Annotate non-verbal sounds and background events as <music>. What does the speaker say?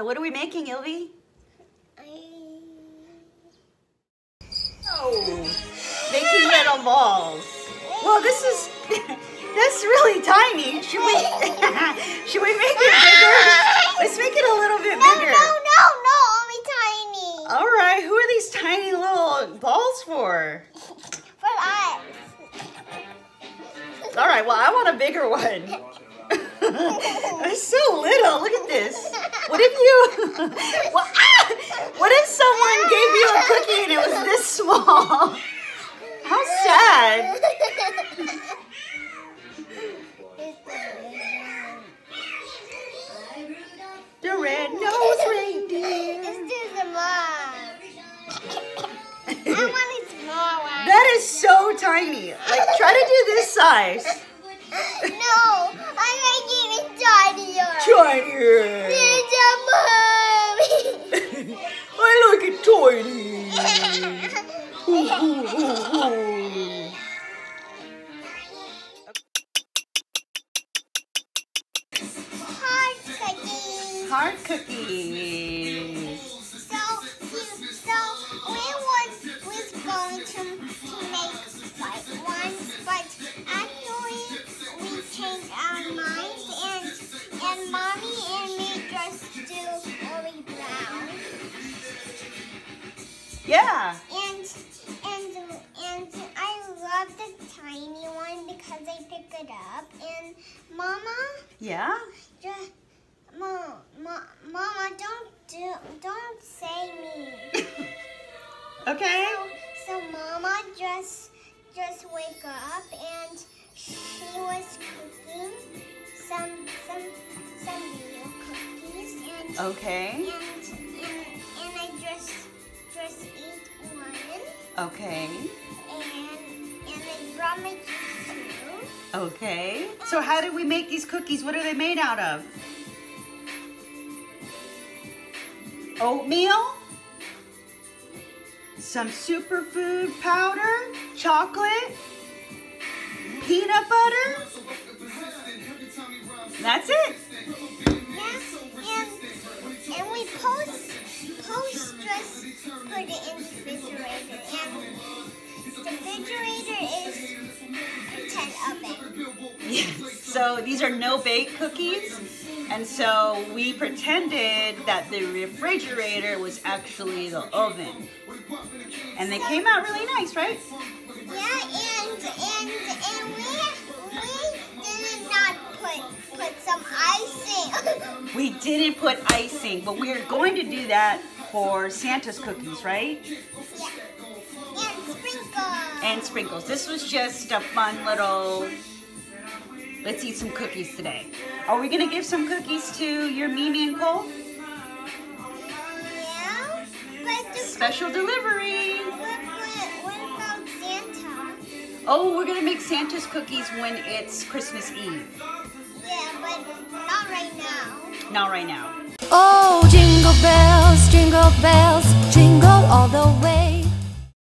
So what are we making, Ylvie? Oh, making little balls. Well, this is <laughs> that's really tiny. Should we <laughs> should we make it bigger? Let's make it a little bit No, bigger. no, no, no, only tiny. All right, who are these tiny little balls for? For us. All right, well, I want a bigger one. <laughs> it's so little. Look at this. What if you? well, ah! What if I want a small one. That is so tiny. Like, try to do this size. <laughs> no, I like even tinier. Tinier. There's a mommy. <laughs> I like it tiny. <laughs> Ooh, ooh, ooh, ooh. Hard cookies. Hard cookies. Yeah. And and and I love the tiny one because I pick it up. And Mama, Yeah? just Mom, Ma, Mama, don't do don't say me. <laughs> Okay. So so Mama just just wake up and she was cooking some some some real cookies and Okay. and Okay. and and I brought juice too. Okay. So how did we make these cookies? What are they made out of? Oatmeal? Some superfood powder? Chocolate? Peanut butter? That's it. Yeah, and and we post post just put it in the refrigerator So these are no bake cookies. And so we pretended that the refrigerator was actually the oven. And they came out really nice, right? Yeah, and and and we we did not put put some icing. <laughs> We didn't put icing, but we are going to do that for Santa's cookies, right? yeah. And sprinkles. And sprinkles. This was just a fun little, Let's eat some cookies today. Are we gonna give some cookies to your Mimi and Cle? Yeah, Special delivery. Oh, we're gonna make Santa's cookies when it's Christmas Eve. Yeah, but not right now. Not right now. Oh, jingle bells, jingle bells, jingle all the way.